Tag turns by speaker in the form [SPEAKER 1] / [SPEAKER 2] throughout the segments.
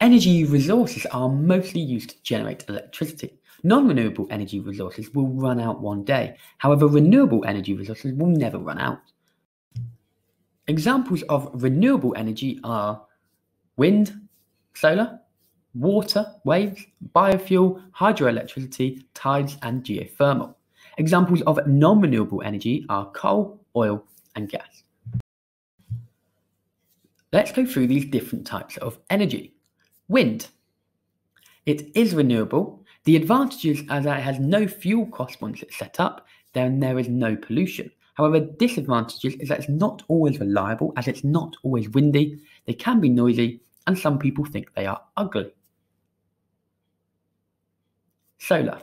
[SPEAKER 1] Energy resources are mostly used to generate electricity. Non renewable energy resources will run out one day. However, renewable energy resources will never run out. Examples of renewable energy are wind, solar, water, waves, biofuel, hydroelectricity, tides, and geothermal. Examples of non renewable energy are coal, oil, and gas. Let's go through these different types of energy. Wind. It is renewable. The advantages are that it has no fuel cost once it's set up, then there is no pollution. However, disadvantages is that it's not always reliable as it's not always windy, they can be noisy, and some people think they are ugly. Solar.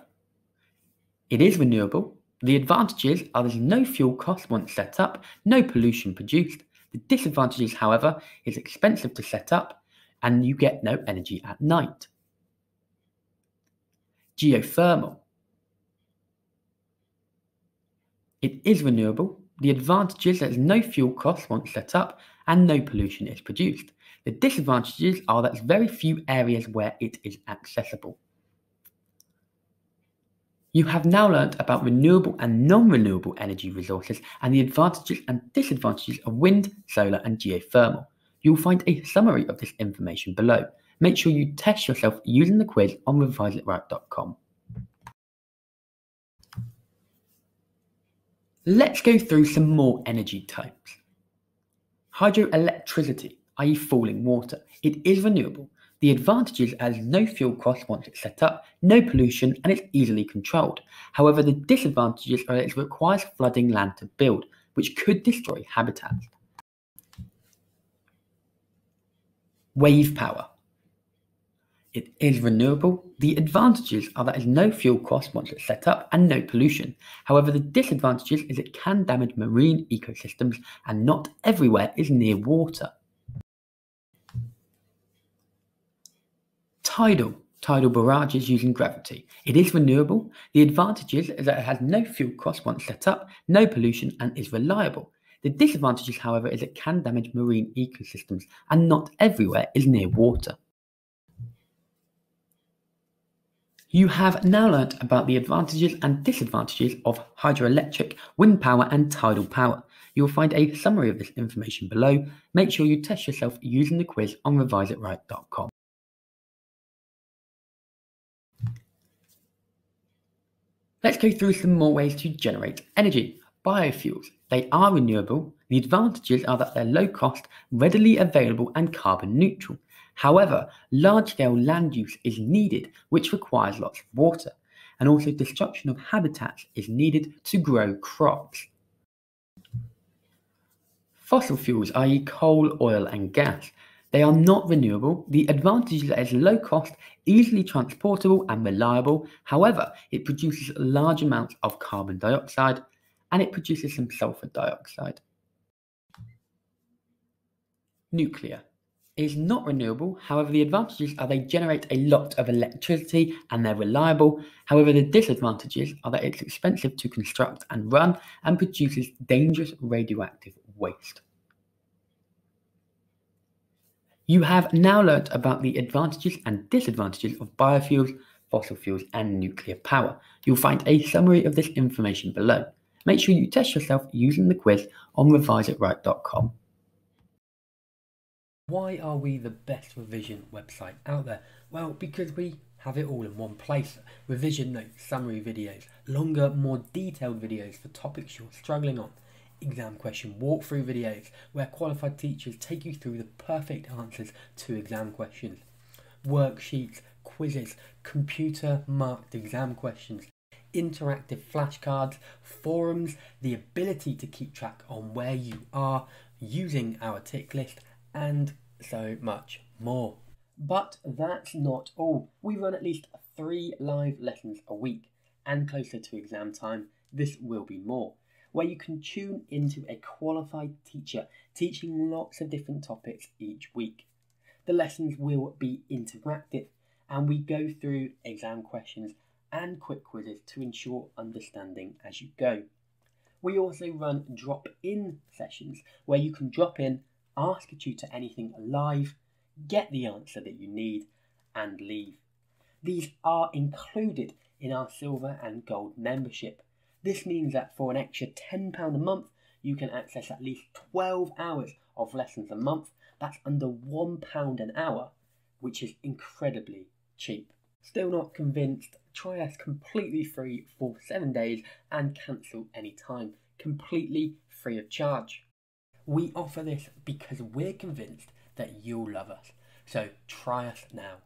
[SPEAKER 1] It is renewable. The advantages are there's no fuel cost once set up, no pollution produced. The disadvantages, however, is expensive to set up and you get no energy at night. Geothermal. It is renewable. The advantages that there's no fuel cost once set up and no pollution is produced. The disadvantages are that there's very few areas where it is accessible. You have now learnt about renewable and non-renewable energy resources and the advantages and disadvantages of wind, solar and geothermal. You will find a summary of this information below. Make sure you test yourself using the quiz on reviseitright.com. Let's go through some more energy types. Hydroelectricity, i.e. falling water. It is renewable the advantages as no fuel cost once it's set up, no pollution, and it's easily controlled. However, the disadvantages are that it requires flooding land to build, which could destroy habitats. Wave power. It is renewable. The advantages are that there's no fuel cost once it's set up and no pollution. However, the disadvantages is it can damage marine ecosystems and not everywhere is near water. tidal. Tidal barrages using gravity. It is renewable. The advantages is that it has no fuel cost once set up, no pollution, and is reliable. The disadvantages, however, is it can damage marine ecosystems, and not everywhere is near water. You have now learnt about the advantages and disadvantages of hydroelectric, wind power, and tidal power. You will find a summary of this information below. Make sure you test yourself using the quiz on reviseitright.com. Let's go through some more ways to generate energy. Biofuels. They are renewable. The advantages are that they're low cost, readily available, and carbon neutral. However, large scale land use is needed, which requires lots of water, and also destruction of habitats is needed to grow crops. Fossil fuels, i.e., coal, oil, and gas, they are not renewable. The advantage is that it's low cost, easily transportable, and reliable. However, it produces large amounts of carbon dioxide and it produces some sulfur dioxide. Nuclear is not renewable. However, the advantages are they generate a lot of electricity and they're reliable. However, the disadvantages are that it's expensive to construct and run and produces dangerous radioactive waste. You have now learnt about the advantages and disadvantages of biofuels, fossil fuels, and nuclear power. You'll find a summary of this information below. Make sure you test yourself using the quiz on reviseitright.com. Why are we the best revision website out there? Well, because we have it all in one place. Revision notes, summary videos, longer, more detailed videos for topics you're struggling on exam question walkthrough videos where qualified teachers take you through the perfect answers to exam questions, worksheets, quizzes, computer marked exam questions, interactive flashcards, forums, the ability to keep track on where you are using our tick list, and so much more. But that's not all. We run at least three live lessons a week, and closer to exam time, this will be more where you can tune into a qualified teacher teaching lots of different topics each week. The lessons will be interactive and we go through exam questions and quick quizzes to ensure understanding as you go. We also run drop in sessions where you can drop in, ask a tutor anything live, get the answer that you need, and leave. These are included in our silver and gold membership. This means that for an extra £10 a month, you can access at least 12 hours of lessons a month. That's under £1 an hour, which is incredibly cheap. Still not convinced? Try us completely free for seven days and cancel anytime, completely free of charge. We offer this because we're convinced that you'll love us. So try us now.